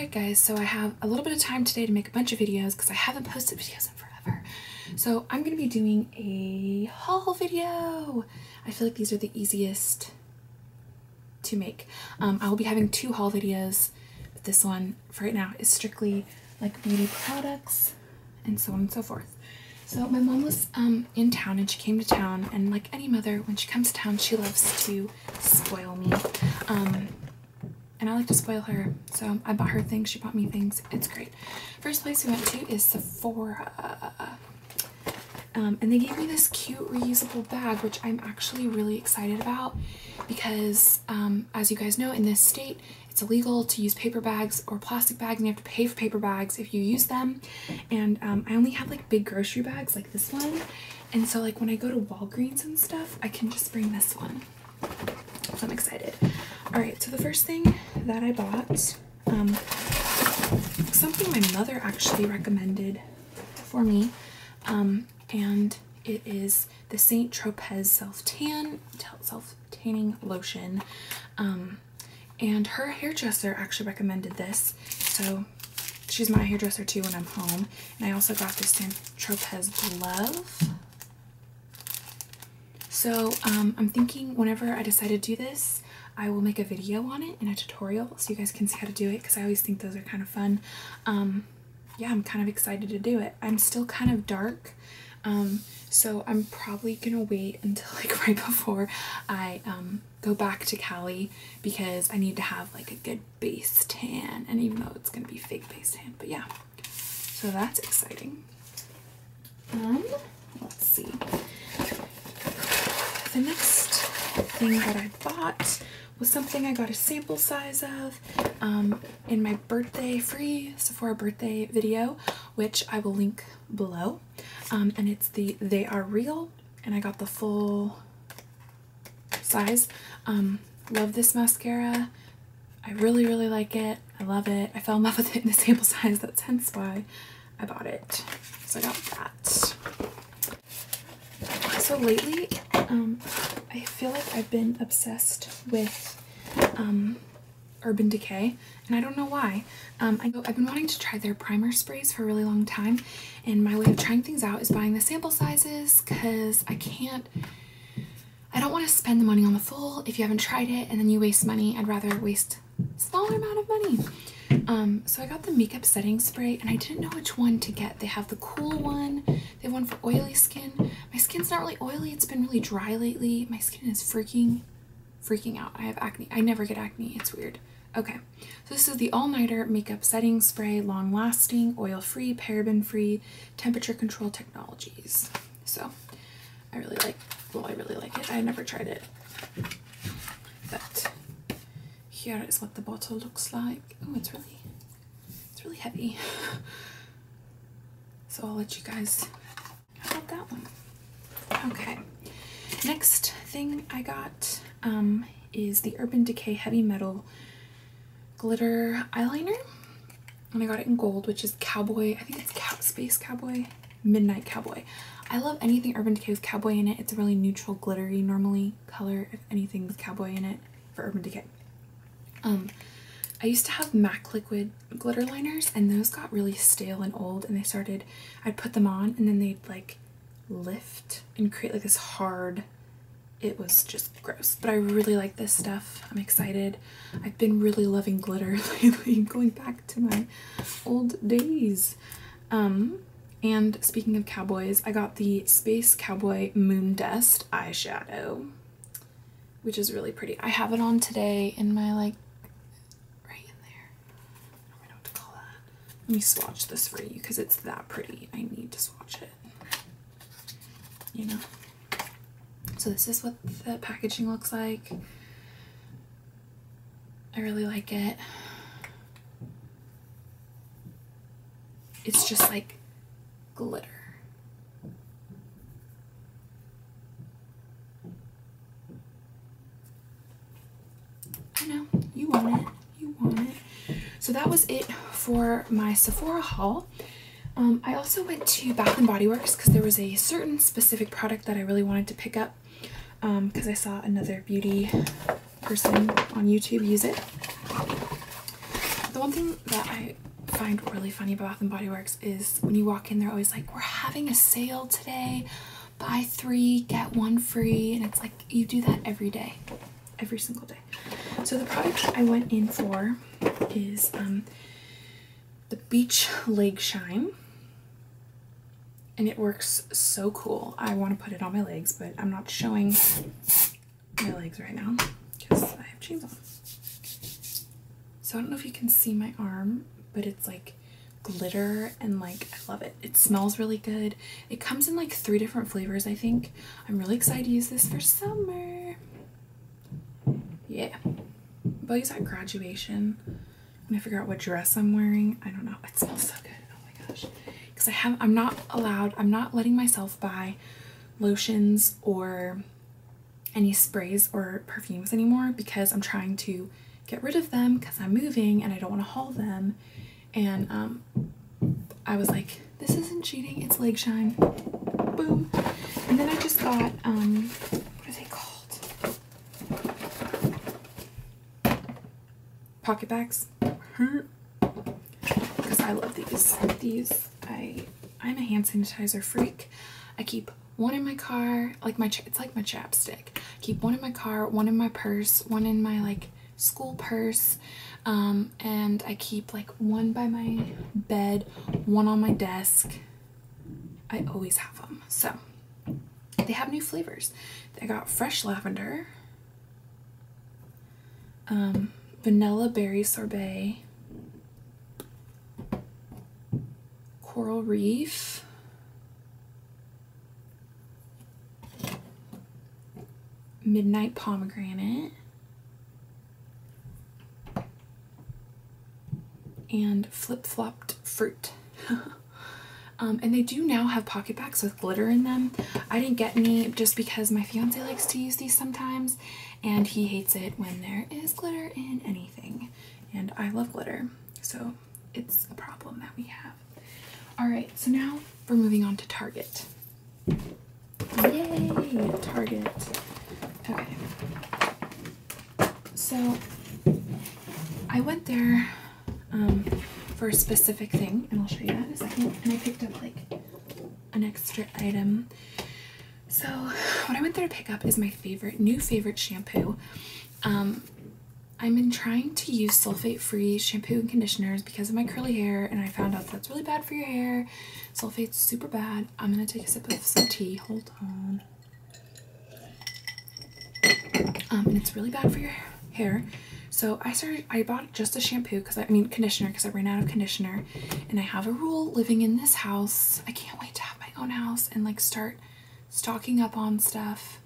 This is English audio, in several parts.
Alright guys, so I have a little bit of time today to make a bunch of videos because I haven't posted videos in forever. So I'm going to be doing a haul video. I feel like these are the easiest to make. Um, I will be having two haul videos, but this one for right now is strictly like beauty products and so on and so forth. So my mom was um, in town and she came to town and like any mother, when she comes to town, she loves to spoil me. Um, and I like to spoil her. So I bought her things, she bought me things. It's great. First place we went to is Sephora. Um, and they gave me this cute reusable bag, which I'm actually really excited about because, um, as you guys know, in this state, it's illegal to use paper bags or plastic bags, and you have to pay for paper bags if you use them. And um, I only have like big grocery bags like this one, and so like when I go to Walgreens and stuff, I can just bring this one. So I'm excited. All right, so the first thing that I bought, um, something my mother actually recommended for me, um, and it is the Saint Tropez Self Tan Self Tanning Lotion. Um, and her hairdresser actually recommended this, so she's my hairdresser too when I'm home. And I also got this Saint Tropez glove. So um, I'm thinking whenever I decide to do this, I will make a video on it in a tutorial so you guys can see how to do it because I always think those are kind of fun. Um, yeah, I'm kind of excited to do it. I'm still kind of dark, um, so I'm probably gonna wait until like right before I um, go back to Cali because I need to have like a good base tan and even though it's gonna be fake base tan, but yeah, so that's exciting. Um, let's see. The next thing that I bought was something I got a sample size of um, in my birthday free Sephora birthday video, which I will link below. Um, and it's the They Are Real, and I got the full size. Um, love this mascara. I really, really like it. I love it. I fell in love with it in the sample size. That's hence why I bought it. So I got that. So lately, um, I feel like I've been obsessed with um, Urban Decay, and I don't know why. Um, I, I've been wanting to try their primer sprays for a really long time, and my way of trying things out is buying the sample sizes because I can't. I don't want to spend the money on the full if you haven't tried it and then you waste money. I'd rather waste smaller amount of money. Um, so I got the makeup setting spray and I didn't know which one to get. They have the cool one, they have one for oily skin. My skin's not really oily, it's been really dry lately. My skin is freaking, freaking out. I have acne. I never get acne, it's weird. Okay, so this is the All Nighter Makeup Setting Spray, long lasting, oil free, paraben free, temperature control technologies. So I really like, well, I really like it. I never tried it, but here is what the bottle looks like. Oh, it's really, it's really heavy. so I'll let you guys about that one. Okay, next thing I got um, is the Urban Decay Heavy Metal Glitter Eyeliner. And I got it in gold, which is Cowboy, I think it's Cow Space Cowboy, Midnight Cowboy. I love anything Urban Decay with cowboy in it. It's a really neutral, glittery, normally color, if anything with cowboy in it for Urban Decay. Um, I used to have MAC liquid glitter liners and those got really stale and old and they started, I'd put them on and then they'd like lift and create like this hard, it was just gross. But I really like this stuff. I'm excited. I've been really loving glitter lately, going back to my old days. Um, and speaking of cowboys, I got the Space Cowboy Moon Dust eyeshadow, which is really pretty. I have it on today in my like Let me swatch this for you because it's that pretty. I need to swatch it. You know? So this is what the packaging looks like. I really like it. It's just like glitter. I know, you want it, you want it. So that was it for my Sephora haul. Um, I also went to Bath & Body Works because there was a certain specific product that I really wanted to pick up because um, I saw another beauty person on YouTube use it. The one thing that I find really funny about Bath Body Works is when you walk in, they're always like, "We're having a sale today. Buy three, get one free," and it's like you do that every day, every single day. So the product I went in for is um, the Beach Leg Shine. And it works so cool. I want to put it on my legs, but I'm not showing my legs right now because I have chains on. So I don't know if you can see my arm, but it's like glitter and like I love it. It smells really good. It comes in like three different flavors, I think. I'm really excited to use this for summer. Yeah. I'll at graduation when I figure out what dress I'm wearing. I don't know. It smells so good. Oh my gosh. Because I have I'm not allowed, I'm not letting myself buy lotions or any sprays or perfumes anymore because I'm trying to get rid of them because I'm moving and I don't want to haul them. And um, I was like, this isn't cheating, it's leg shine. Boom. And then I just got, um, what are they called? PocketBacs. Because I love these. These, I, I'm a hand sanitizer freak. I keep one in my car, like my, it's like my chapstick. I keep one in my car, one in my purse, one in my like school purse, um, and I keep like one by my bed, one on my desk. I always have them. So they have new flavors. They got fresh lavender, um, vanilla berry sorbet, coral reef, midnight pomegranate, and flip-flopped fruit. um, and they do now have PocketBacs with glitter in them. I didn't get any just because my fiance likes to use these sometimes and he hates it when there is glitter in anything. And I love glitter, so it's a problem that we have. All right, so now we're moving on to Target. Yay, Target. Okay. So I went there um, for a specific thing, and I'll show you that in a second. And I picked up like an extra item. So what I went there to pick up is my favorite, new favorite shampoo. Um, I've been trying to use sulfate-free shampoo and conditioners because of my curly hair, and I found out that's really bad for your hair. Sulfate's super bad. I'm gonna take a sip of some tea. Hold on. Um, and it's really bad for your hair. So I started, I bought just a shampoo because I, I mean conditioner because I ran out of conditioner. And I have a rule living in this house. I can't wait to have my own house and like start stocking up on stuff.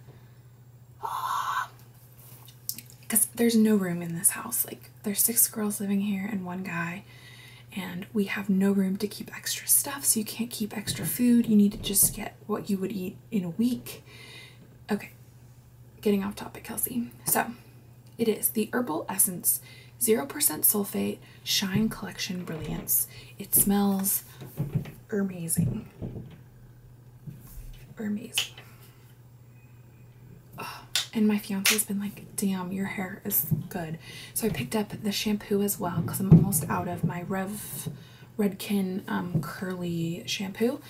Because there's no room in this house. Like there's six girls living here and one guy. And we have no room to keep extra stuff. So you can't keep extra food. You need to just get what you would eat in a week. Okay, getting off topic, Kelsey. So it is the Herbal Essence 0% Sulfate Shine Collection Brilliance. It smells amazing. Amazing. And my fiance has been like, damn, your hair is good. So I picked up the shampoo as well because I'm almost out of my Rev Redken um, curly shampoo.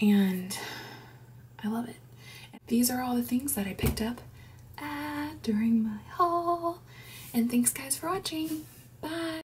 And I love it. These are all the things that I picked up during my haul. And thanks guys for watching. Bye.